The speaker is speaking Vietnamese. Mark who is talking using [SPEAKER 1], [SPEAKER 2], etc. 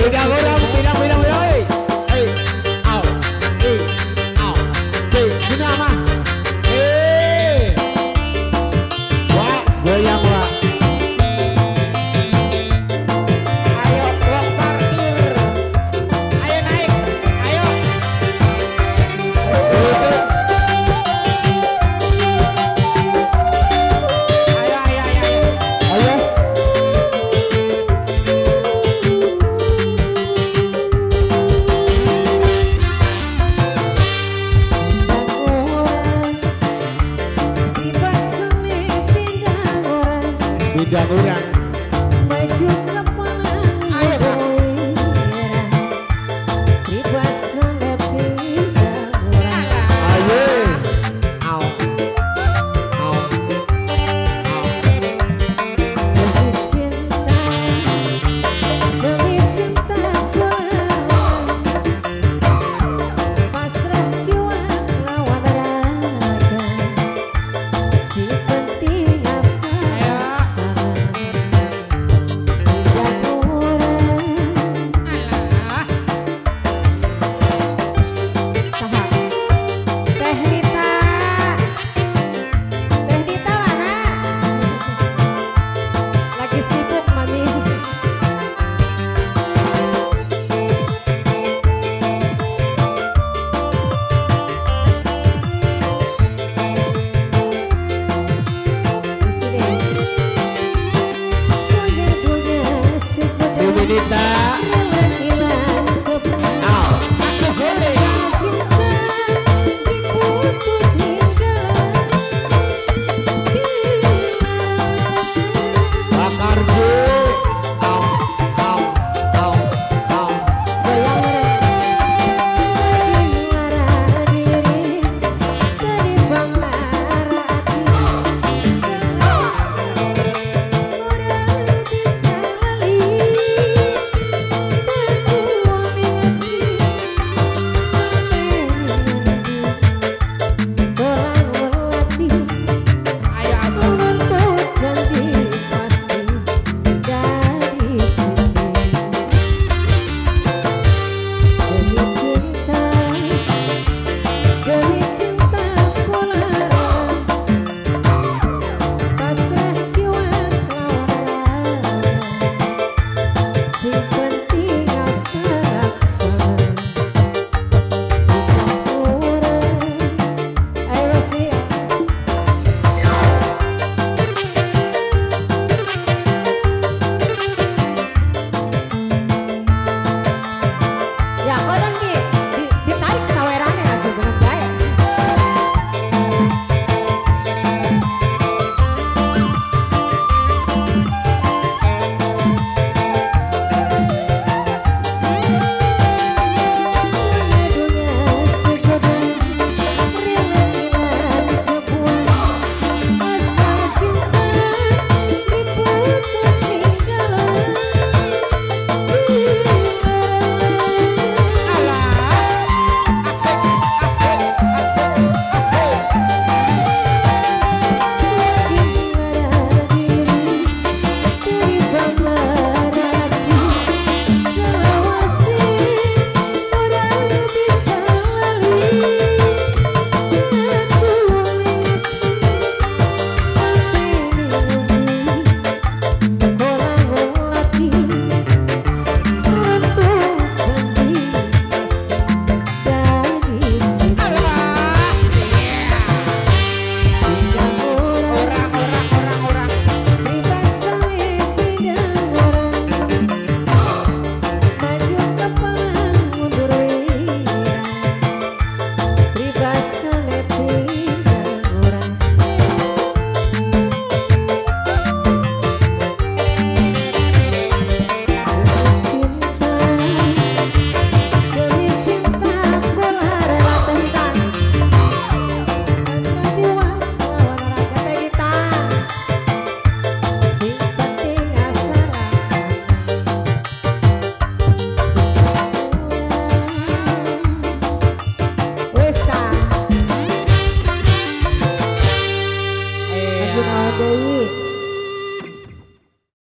[SPEAKER 1] Bidang orang, bidang
[SPEAKER 2] bidang bidang. Hey, out, in, out, take. madura.
[SPEAKER 1] Dita